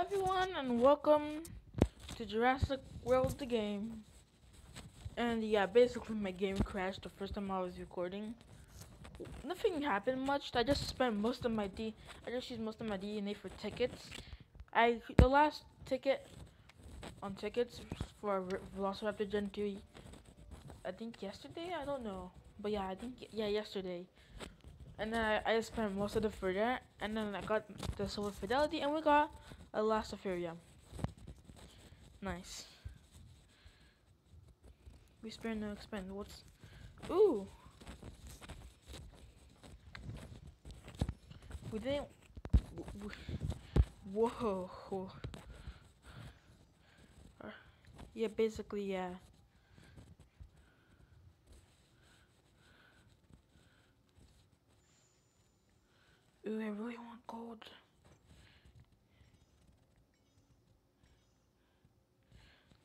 everyone, and welcome to Jurassic World the game. And yeah, basically my game crashed the first time I was recording. Nothing happened much. I just spent most of my D. I just used most of my DNA for tickets. I the last ticket on tickets for Velociraptor Gen 3. I think yesterday. I don't know, but yeah, I think yeah yesterday. And then I, I spent most of the that, and then I got the Silver Fidelity, and we got Elasmotherium. Nice. We spare no expend. What's... Ooh! We didn't... Whoa. Yeah, basically, yeah. I really want gold.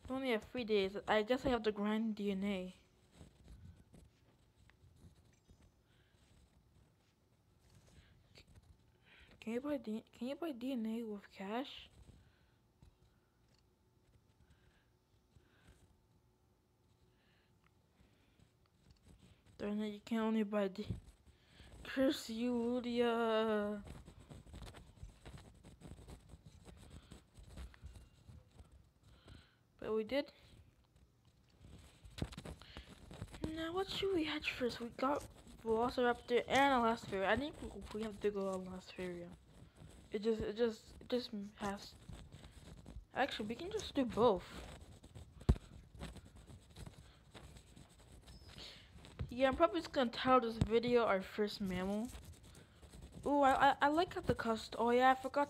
only have three days. I guess I have to grind DNA. Can you buy D can you buy DNA with cash? Darn you can only buy D Curse you. But we did. Now, what should we hatch first? We got Velociraptor and Elastigirl. I think we have to go Elastigirl. It just, it just, it just has. Actually, we can just do both. Yeah, I'm probably just gonna title this video our first mammal. Ooh, I, I, I like how the custom. Oh yeah, I forgot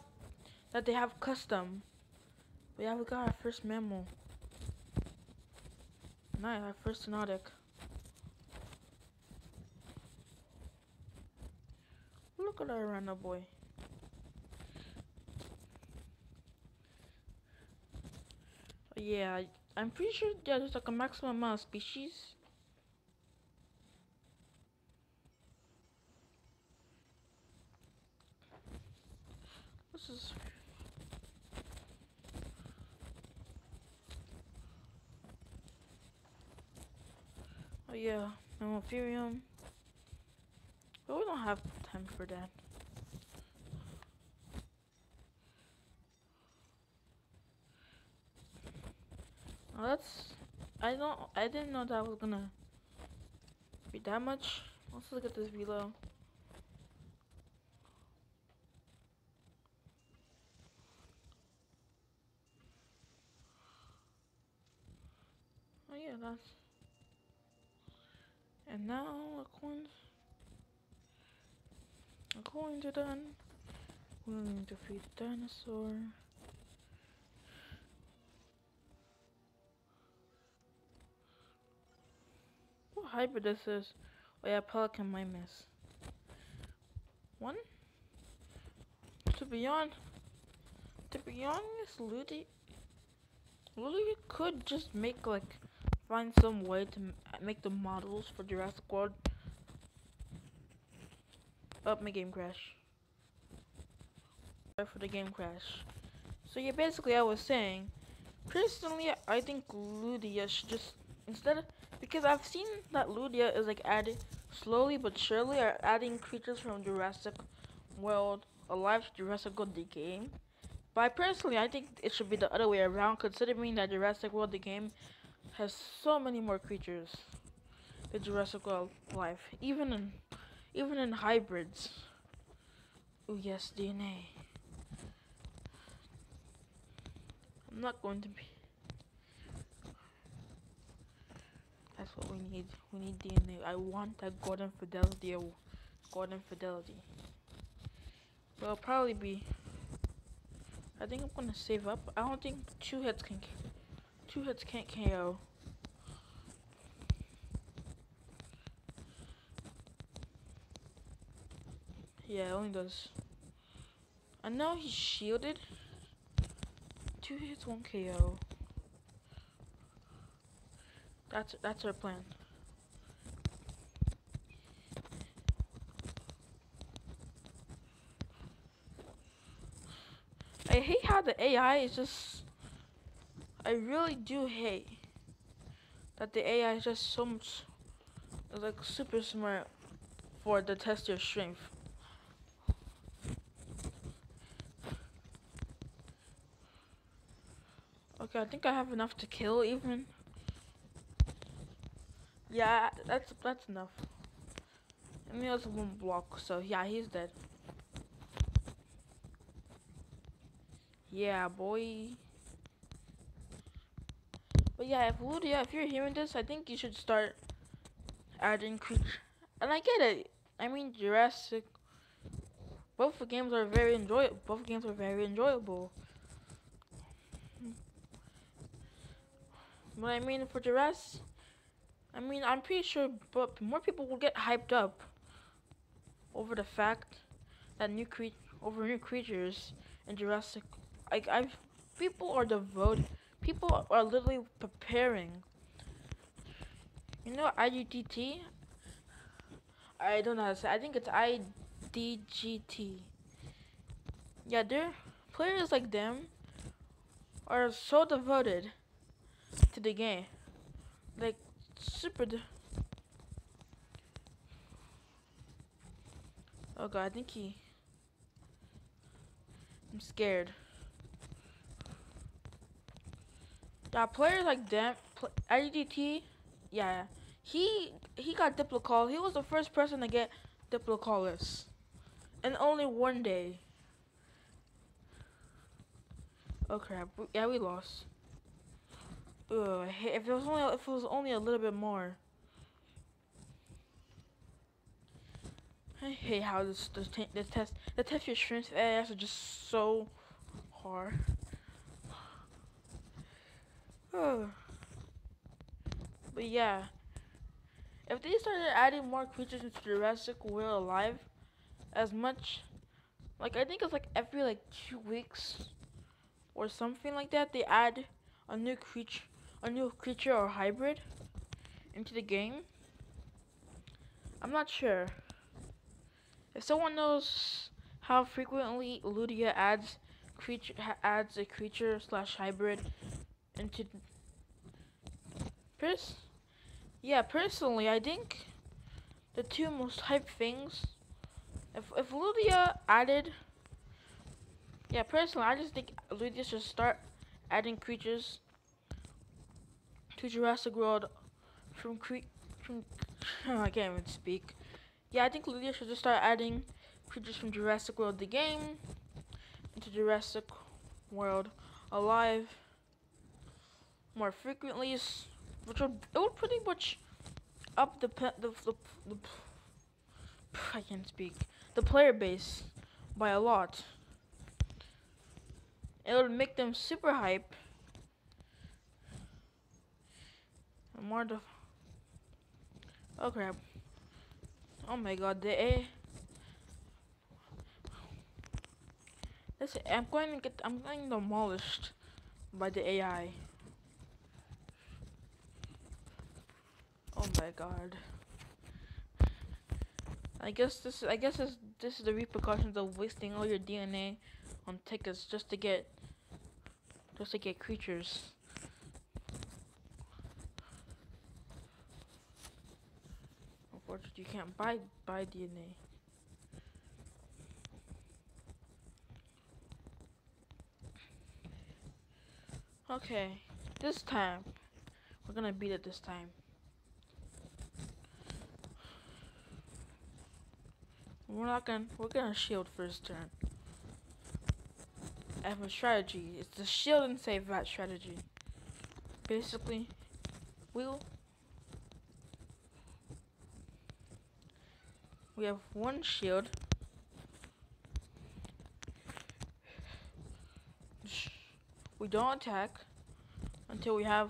that they have custom. But yeah, we got our first mammal. Nice, our first Cenozoic. Look at our rhino boy. Yeah, I'm pretty sure there's like a maximum amount of species. This is Oh yeah, Mammotherium. But we don't have time for that. That's I don't I didn't know that was gonna be that much. Let's look at this below. Oh yeah, that's and now a coins a coins are done. We're going to feed the dinosaur. What hybrid this is? Oh yeah, pelican might miss. One? To be on to be honest, Ludi Ludi could just make like find some way to make the models for Jurassic World. Up oh, my game crash. For the game crash. So yeah, basically I was saying, personally I think Ludia should just instead of because I've seen that Ludia is like added slowly but surely are adding creatures from Jurassic World alive to Jurassic World the game. But personally, I think it should be the other way around, considering that Jurassic World the game has so many more creatures than Jurassic World life, even in even in hybrids. Oh yes, DNA. I'm not going to be. That's what we need. We need DNA. I want that golden fidelity. Golden fidelity. It'll probably be. I think I'm gonna save up. I don't think two heads can Two hits can't KO. Yeah, it only does. I know he's shielded. Two hits won't KO. That's that's our plan. I hate how the AI is just. I really do hate that the AI is just so much, like super smart for the test your strength. Okay, I think I have enough to kill even. Yeah, that's that's enough. And he has one block, so yeah, he's dead. Yeah, boy. But yeah, if Ludia, if you're hearing this, I think you should start adding creature. And I get it. I mean, Jurassic. Both the games are very enjoyable. Both games are very enjoyable. But I mean, for Jurassic, I mean, I'm pretty sure, but more people will get hyped up over the fact that new cre over new creatures in Jurassic. Like I've people are devoted. People are literally preparing. You know IGTT? I don't know how to say. I think it's IDGT. Yeah, they're players like them are so devoted to the game. Like super. oh god, I think he. I'm scared. Yeah, players like pl IDT, yeah, he he got Diplocall. He was the first person to get Diplocaulus, and only one day. Oh crap! Yeah, we lost. Ugh, if it was only if it was only a little bit more. I hate how this this, this test the test your strength ass are just so hard. but yeah, if they started adding more creatures into Jurassic World Alive, as much, like I think it's like every like two weeks or something like that, they add a new creature, a new creature or hybrid into the game. I'm not sure. If someone knows how frequently Ludia adds creature adds a creature slash hybrid into pers yeah personally I think the two most hype things if if Ludia added yeah personally I just think Ludia should start adding creatures to Jurassic World from cre from I can't even speak. Yeah I think Ludia should just start adding creatures from Jurassic World the game into Jurassic World Alive more frequently, which would it would pretty much up the the, the, the I can't speak the player base by a lot. It would make them super hype. And more the oh crap! Oh my god, the A. Listen, I'm going to get I'm getting demolished by the AI. Oh my god. I guess this I guess this this is the repercussions of wasting all your DNA on tickets just to get just to get creatures. Unfortunately, you can't buy buy DNA. Okay, this time we're gonna beat it this time. We're not gonna we're gonna shield first turn. I have a strategy. It's the shield and save that strategy. Basically, we'll we have one shield. We don't attack until we have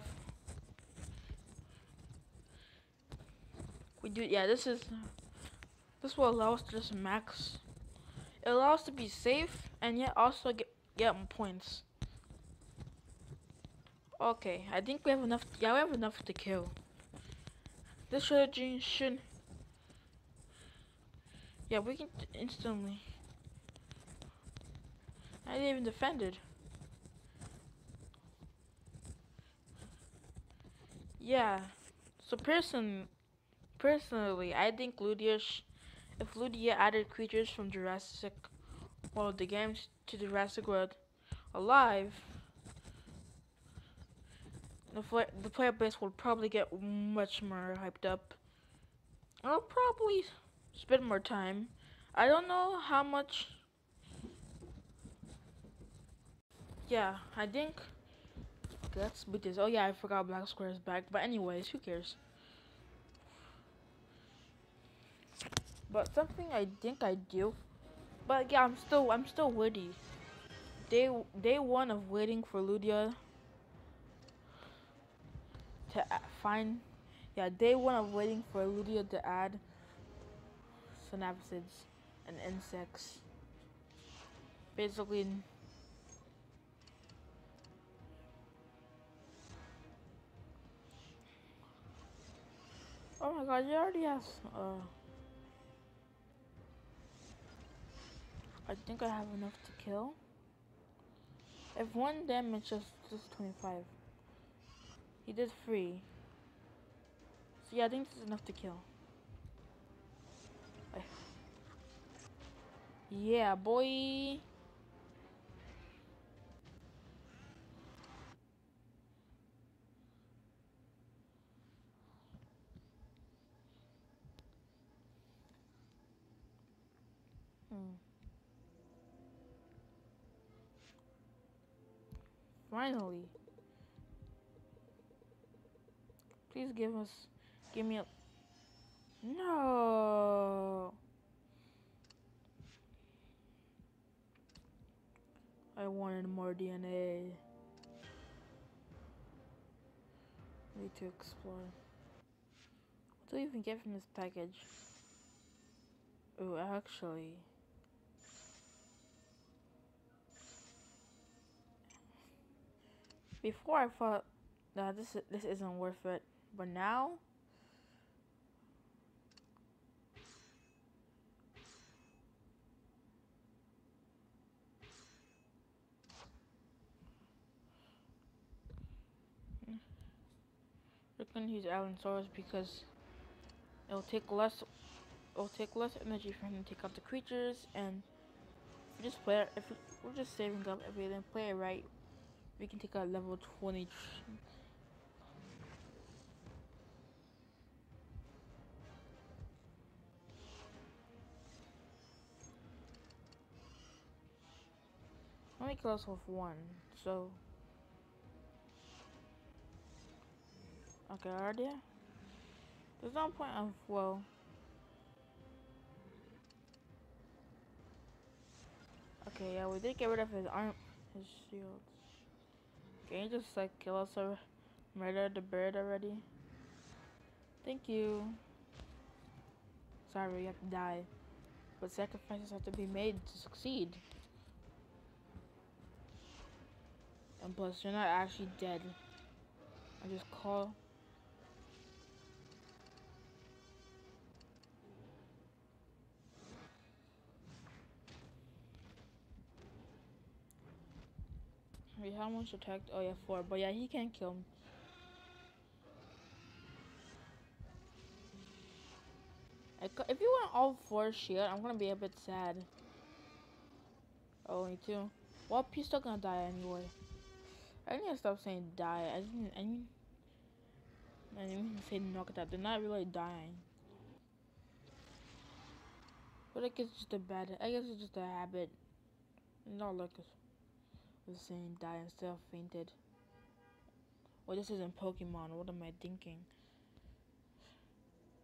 we do yeah this is this will allow us to just max. It allows us to be safe and yet also get get points. Okay, I think we have enough. Yeah, we have enough to kill. This strategy should. Yeah, we can instantly. I didn't even defended. Yeah. So person, personally, I think Ludia, if Ludia added creatures from Jurassic World, the games to Jurassic World alive, the, the player base will probably get much more hyped up. I'll probably spend more time. I don't know how much. Yeah, I think. Let's beat this. Oh yeah, I forgot Black Square is back. But anyways, who cares? But something I think I do. But yeah, I'm still I'm still witty. Day day one of waiting for Ludia to find. Yeah, day one of waiting for Ludia to add synapsids and insects. Basically. Oh my god, you already has, uh... I think I have enough to kill. If one damage is just 25. He did three. So yeah, I think this is enough to kill. Yeah, boy. Finally. Please give us, give me a, no. I wanted more DNA. Need to explore. What do we even get from this package? Oh, actually. Before I thought, nah, this this isn't worth it. But now, we're gonna use Allosaurus because it'll take less it'll take less energy for him to take out the creatures and we just play if we're just saving up everything play it right we can take out level 20 only kills with one, so... Okay, already? There's no point of, well... Okay, yeah, we did get rid of his arm, his shields. Can you just, like, kill us or murder the bird already? Thank you. Sorry, you have to die. But sacrifices have to be made to succeed. And plus, you're not actually dead. I just call. How much attacked? Oh yeah, four. But yeah, he can't kill me. If you want all four shield, I'm gonna be a bit sad. Oh, Only too. Well, he's still gonna die anyway. I need to stop saying die. I didn't. I mean, I didn't say knocked out. They're not really dying. But I guess it's just a bad. I guess it's just a habit. Not like was saying die of fainted. Well, this isn't Pokemon. What am I thinking?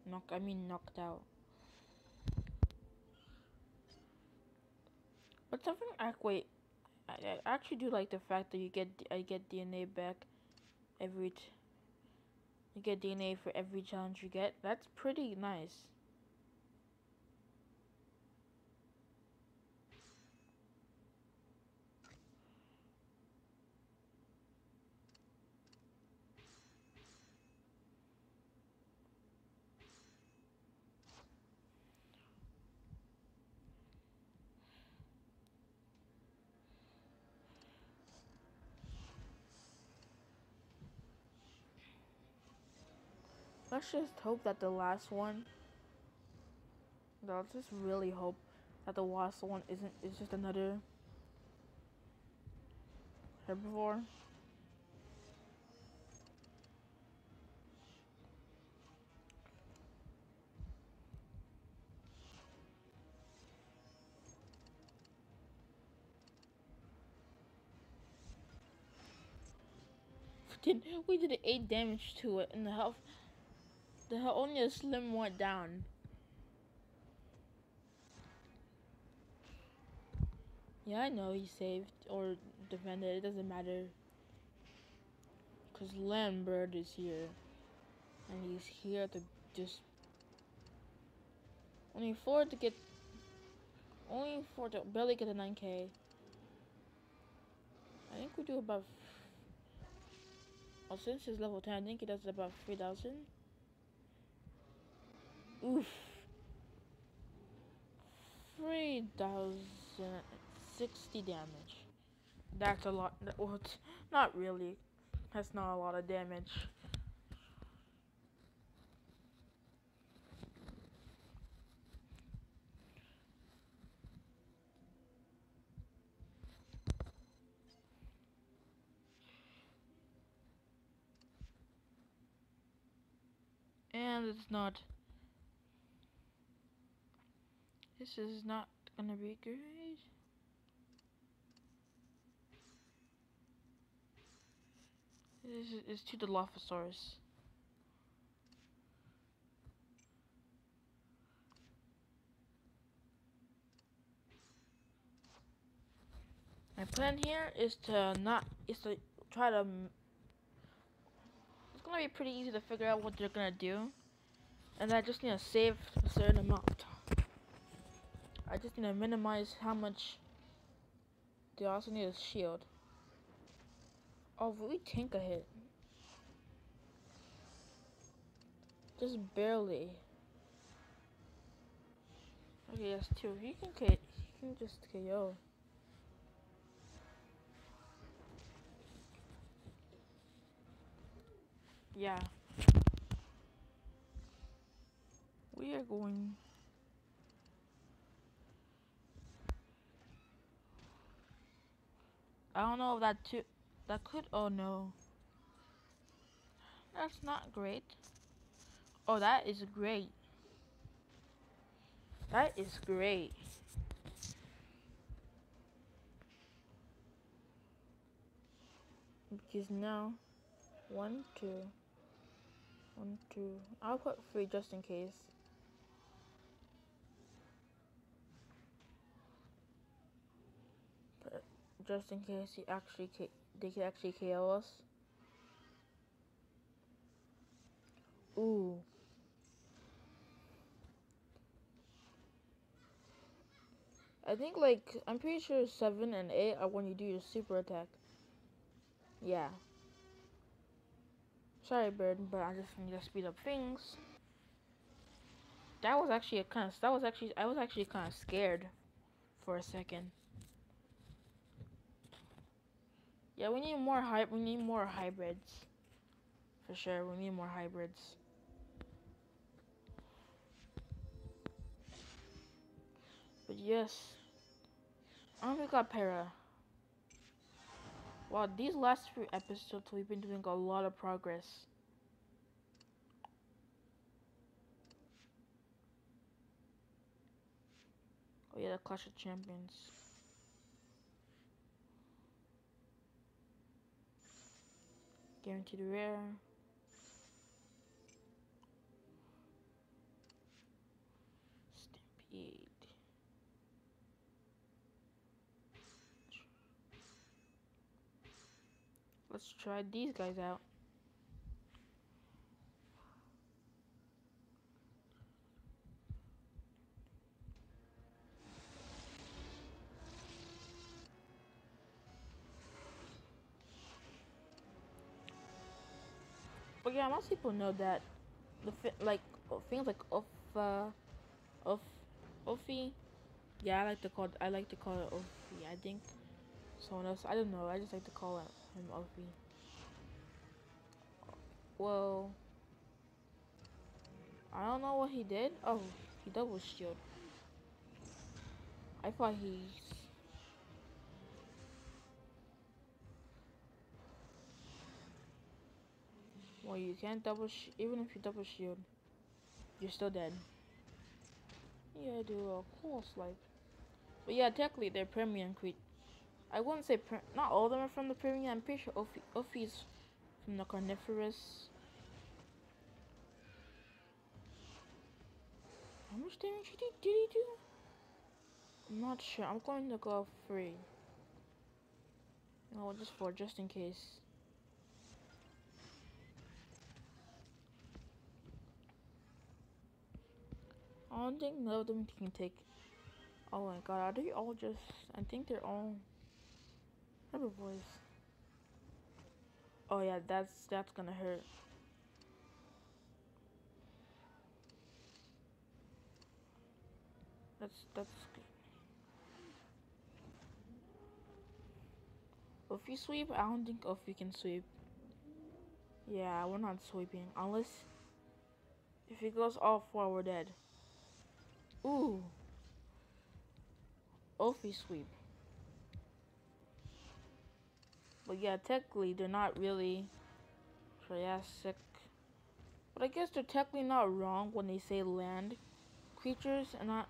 Knock. I mean knocked out. But something. Wait. I, I actually do like the fact that you get I get DNA back every you get DNA for every challenge you get. That's pretty nice. Let's just hope that the last one. Let's just really hope that the last one isn't. It's just another herbivore. we did eight damage to it, and the health, the only a slim went down. Yeah, I know he saved or defended. It doesn't matter. Cause Lambert is here, and he's here to just only four to get, only four to barely get a 9k. I think we do about well, oh, since he's level 10, I think he does about 3,000. Oof. 3,060 damage. That's a lot. Well, not really. That's not a lot of damage. and it's not this is not gonna be great this is, to the Dilophosaurus My plan here is to not is to try to It's gonna be pretty easy to figure out what they're gonna do. And I just need to save a certain amount. I just need to minimize how much they also need a shield. Oh, we tank a hit. Just barely. Okay, that's two. He can K. He can just KO. yeah. We are going I don't know if that too that could oh no. That's not great. Oh that is great. That is great. Because now one, two, one, two. I'll put three just in case. But just in case he actually they can actually kill us. Ooh. I think like I'm pretty sure seven and eight are when you do your super attack. Yeah. Sorry, bird, but I just need to speed up things. That was actually a kind of. That was actually. I was actually kind of scared for a second. Yeah, we need more hy. We need more hybrids. For sure, we need more hybrids. But yes, I we got para. Wow, these last few episodes we've been doing a lot of progress. Oh yeah, the Clash of Champions. Guaranteed rare. Stampede. Let's try these guys out. But yeah, most people know that the like things like of uh, of Offie. Yeah, I like to call I like to call it Offie. I think someone else. I don't know. I just like to call it him Offie. Well, I don't know what he did. Oh, he double shield. I thought he's Well, you can't double even if you double shield, you're still dead. Yeah, I do a cool slipe. But yeah, technically they're premium creep. I wouldn't say not all of them are from the premium. I'm pretty sure Ophi Ophi's from the carnivorous. How much damage did he, did he do? I'm not sure. I'm going to go free. No, just for just in case. I don't think none of them can take. Oh my god, are they all just. I think they're all. Voice. Oh yeah, that's that's gonna hurt. That's that's good. If you sweep, I don't think if you can sweep. Yeah, we're not sweeping unless if he goes all four, we're dead. Ooh. Ophi sweep. But yeah, technically they're not really Triassic. But I guess they're technically not wrong when they say land creatures and not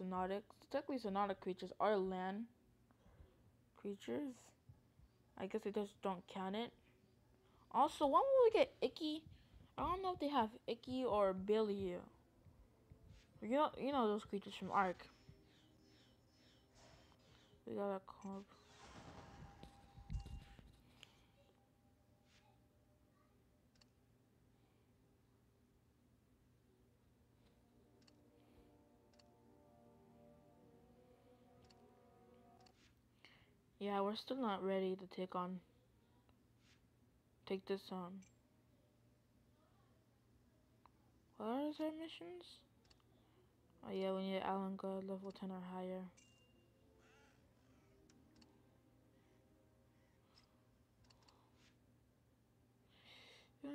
Cenozoic. Technically Cenozoic creatures are land creatures. I guess they just don't count it. Also, when will we get Icky I don't know if they have Icky or Billy. You know, you know those creatures from Ark. We got a carb. Yeah, we're still not ready to take on take this on. What are our missions? Oh yeah, we need Alan God level 10 or higher. you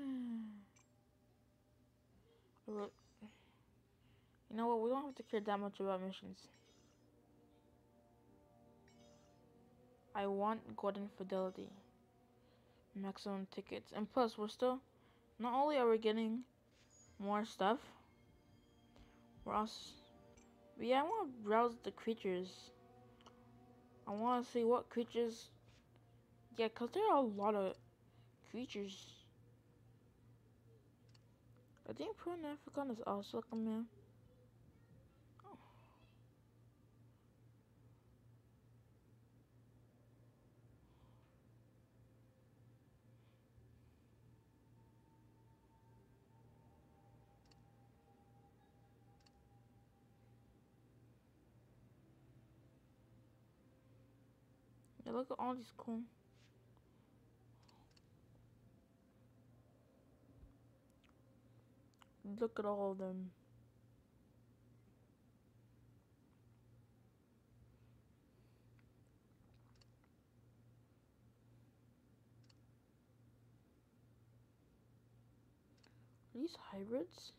know what, we don't have to care that much about missions. I want Golden Fidelity. Maximum tickets. And plus, we're still, not only are we getting more stuff. Also, but yeah, I want to browse the creatures. I want to see what creatures. Yeah, cause there are a lot of creatures. I think Pronaficon is also coming. Yeah, look at all these cool. Look at all of them. Are these hybrids?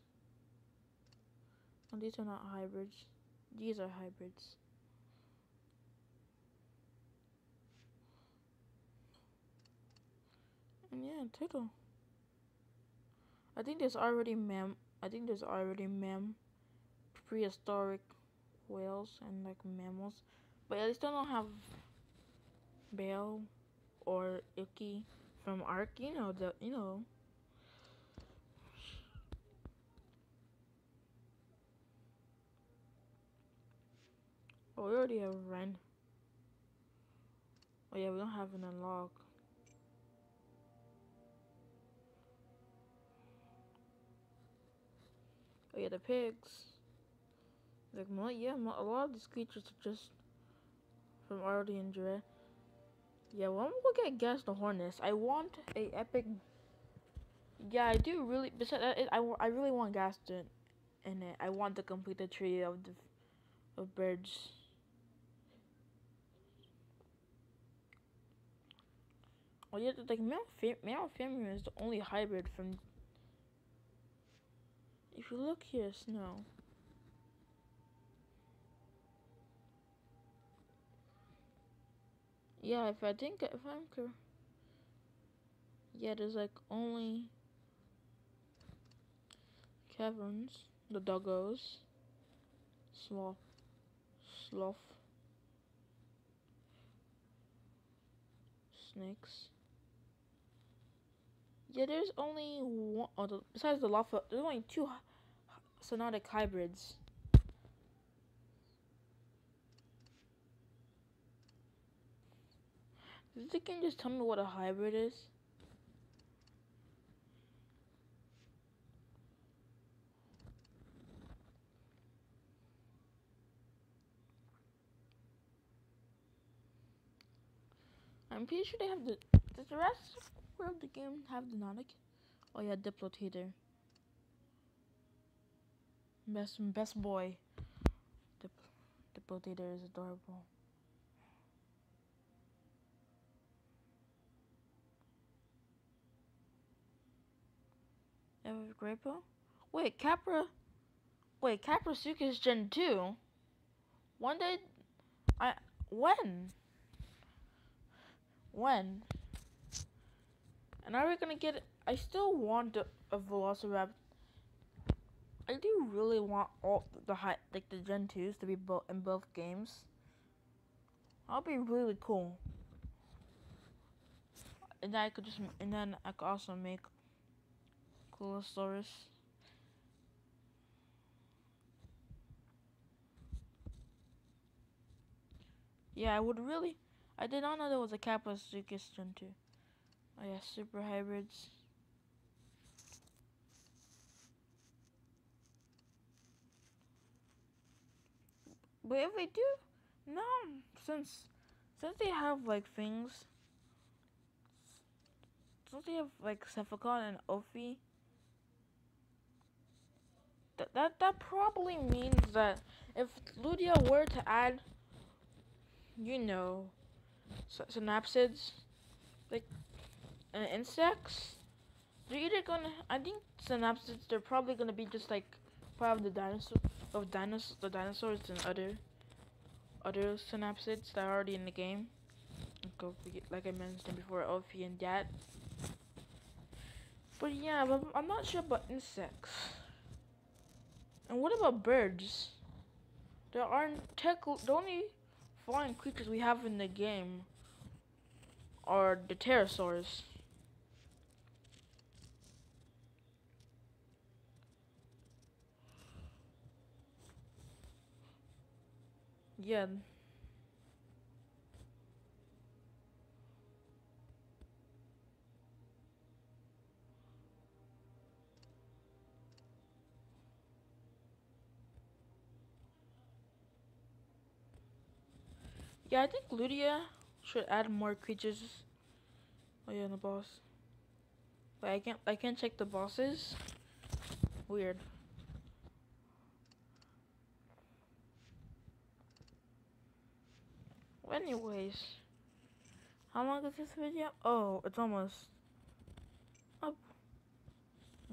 No, these are not hybrids. These are hybrids. And yeah, title. I think there's already mem. I think there's already mem prehistoric whales and like mammals, but yeah, they still don't have Bale or Icky from Ark. You know the you know. Oh, we already have Ren. Oh yeah, we don't have an unlock. The pigs. Like, yeah, a lot of these creatures are just from already in Dread. Yeah, well, I'm gonna get Gas the Hornets. I want a epic. Yeah, I do really. Besides that, I, I really want Gas to in it. I want to complete the tree of the of birds. Oh yeah, like male fam male family is the only hybrid from if you look here, snow. Yeah, if I think if I'm correct, yeah, there's like only caverns, the doggos, sloth, sloth, snakes. Yeah, there's only one. Oh, the, besides the lava, there's only two Cenozoic hybrids. Does game just tell me what a hybrid is? I'm pretty sure they have the. The rest of the game have the Nonic? Oh yeah, Diplotator. Best best boy. Dip, Diplotator is adorable. Ever Grapo? Wait, Capra. Wait, Capra Kaprosuchus is Gen 2. One day. I. When? When? And are we gonna get. I still want a, a Velociraptor. I do really want all the high, like the Gen 2s to be both in both games. That'll be really cool. And then I could just, and then I could also make Coolosaurus. Yeah, I would really. I did not know there was a Kaprosuchus Gen 2. Oh yeah, super hybrids. But if they do, no, since since they have like things, since they have like Cephicon and Ophi, that that that probably means that if Ludia were to add, you know, synapsids, like uh, insects, they're either gonna. I think synapsids. They're probably gonna be just like part of the dinosaur of dinosaurs, the dinosaurs and other other synapsids that are already in the game. Like I mentioned before, Ophi and Dat. But yeah, but I'm not sure about insects. And what about birds? There aren't tech. The only flying creatures we have in the game are the pterosaurs. Yeah. Yeah, I think Ludia should add more creatures. Oh yeah, the boss. But I can't I can't check the bosses. Weird. Anyways, how long is this video? Oh, it's almost up.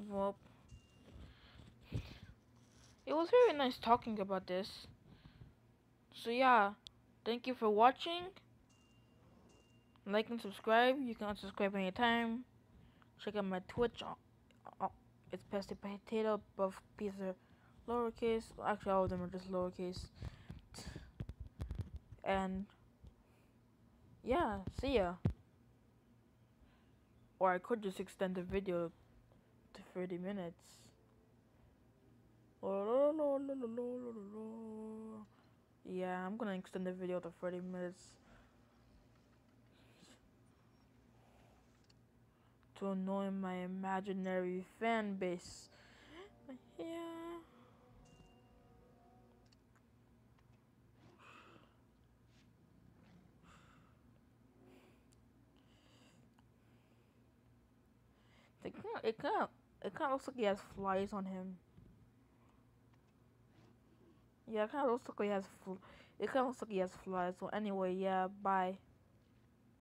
Well, it was very nice talking about this. So yeah. Thank you for watching. Like and subscribe. You can unsubscribe anytime. Check out my Twitch. Uh, uh, it's Pesty Potato, pieces are lowercase. Actually, all of them are just lowercase. And yeah, see ya. Or I could just extend the video to 30 minutes. Yeah, I'm gonna extend the video to 30 minutes. To annoy my imaginary fan base. Yeah. It kind it kind of, it kind of looks like he has flies on him. Yeah, it kind of looks like he has. Fl- it kind of looks like he has flies. So anyway, yeah. Bye.